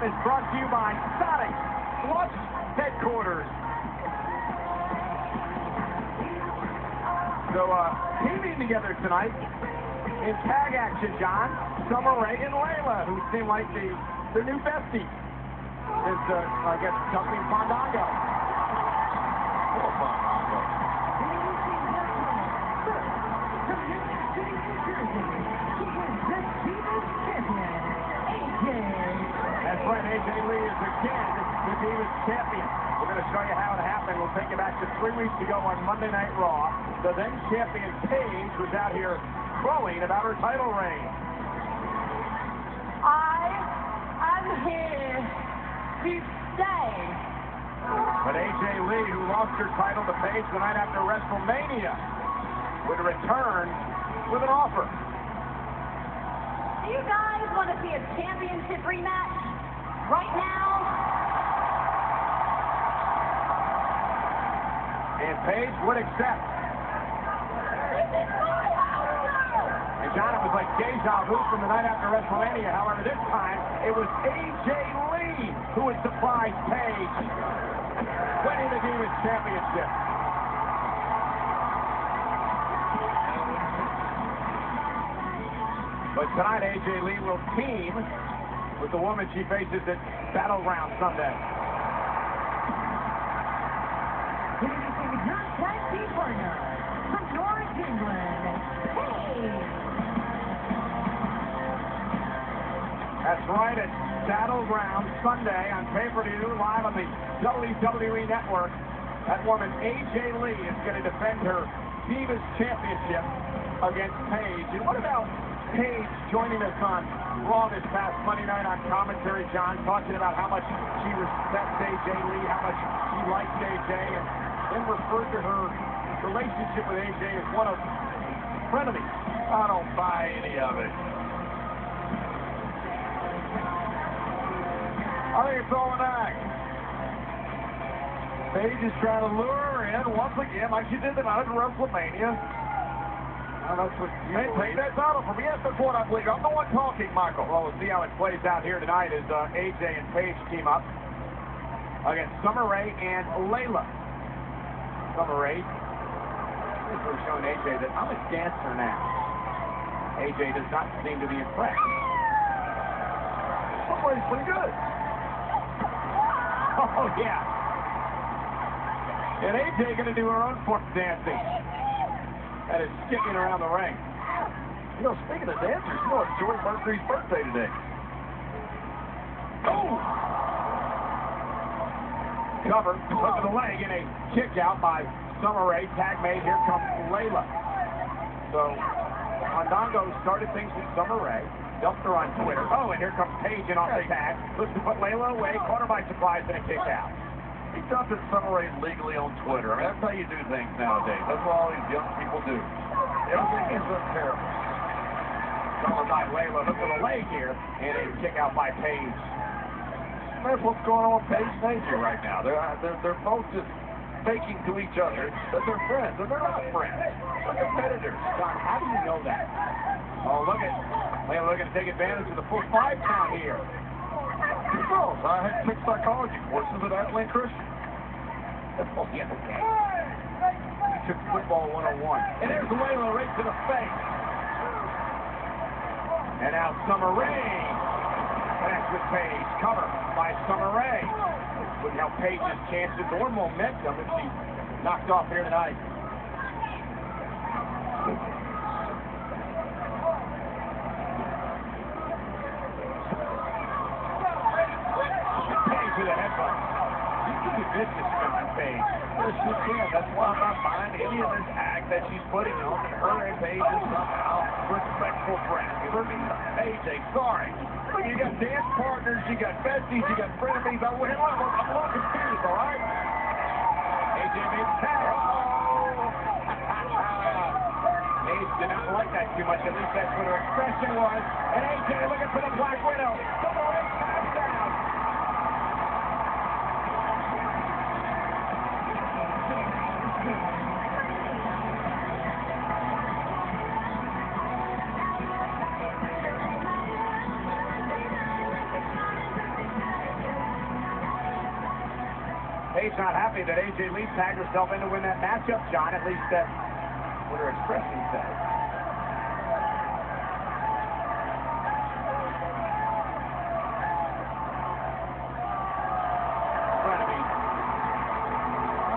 Is brought to you by Sonic Plus Headquarters. So, uh, teaming together tonight in tag action, John, Summer Rae and Layla, who seem like the, the new besties. Is, uh, I guess, jumping Fandango. That's AJ Lee is again the Divas champion. We're going to show you how it happened. We'll take you back to three weeks ago on Monday Night Raw. The then champion Paige was out here crowing about her title reign. I am here to stay. But AJ Lee, who lost her title to Paige the night after WrestleMania, would return with an offer. Do you guys want to see a championship rematch? Right now? And Paige would accept. This is my house And John, it was like deja vu from the night after WrestleMania. However, this time it was AJ Lee who would surprise Paige, winning the Divas Championship. But tonight, AJ Lee will team with the woman she faces at Battleground Sunday. Introducing your tag team partner from North England, Paige. That's right, it's Battleground Sunday on pay-per-view live on the WWE Network. That woman, AJ Lee, is going to defend her Divas Championship against Paige. And what about Paige joining us on Raw this past Monday night on commentary, John, talking about how much she respects AJ Lee, how much she likes AJ, and then referred to her relationship with AJ as one of frenemies. I don't buy any of it. I think it's all an act. Paige is trying to lure her in once again, like she did the night at WrestleMania. Well, that's what you that title me. Yes, that's what I believe. I'm the one talking, Michael. Well, we'll see how it plays out here tonight as uh, AJ and Paige team up against Summer Rae and Layla. Summer Rae we're showing AJ that I'm a dancer now. AJ does not seem to be impressed. Somebody's pretty good. Oh, yeah. And AJ going to do her own form dancing. That is skipping around the ring. You know, speaking of dancers, you know it's Joey Mercury's birthday today. Oh! Cover, hook of the leg, and a kick out by Summer Rae. Tag made. Here comes Layla. So, Fandango started things with Summer Rae. Dumped her on Twitter. Oh, and here comes Paige in off the tag. Looks to put Layla away. Caught her by surprise and a kick out. He dumped his Summer Rae legally on Twitter. I mean, that's how you do things nowadays. That's what all these young people do. Everything is unfair. Summer by Layla. Look for the leg here. And a kick out by Paige. That's what's going on with and AJ right now. They're, they're, they're both just faking to each other that they're friends, and they're not friends. They're competitors. John, how do you know that? Oh, look at Layla looking to take advantage of the full five count here. I had six psychology courses at Abilene Christian. Oh, yeah, okay. You took football 101. And there's Layla right to the face. And now Summer Rae. Connects with Paige. Cover by Summer Rae. Wouldn't help Paige's chances or momentum if she knocked off here tonight. Paige with a headbutt. You Paige. Yes, she can. That's why I'm not buying any of this act that she's putting on. that Her and is somehow respectful friends. For me, AJ, sorry. You got dance partners, you got besties, you got frenemies. I'm, I'm, a confused, all right? AJ made the did not like that too much. At least that's what her expression was. And AJ looking for the Black Widow. Summer Rae Paige not happy that AJ Lee tagged herself in to win that matchup, John. At least that's what her expression says.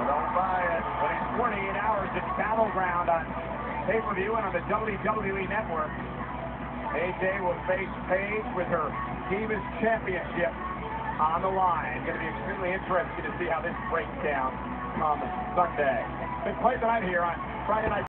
Don't buy it. But in 48 hours, it's Battleground on pay-per-view and on the WWE Network. AJ will face Paige with her Divas Championship on the line. Going to be extremely interesting to see how this breaks down on Sunday. Been played tonight here on Friday Night.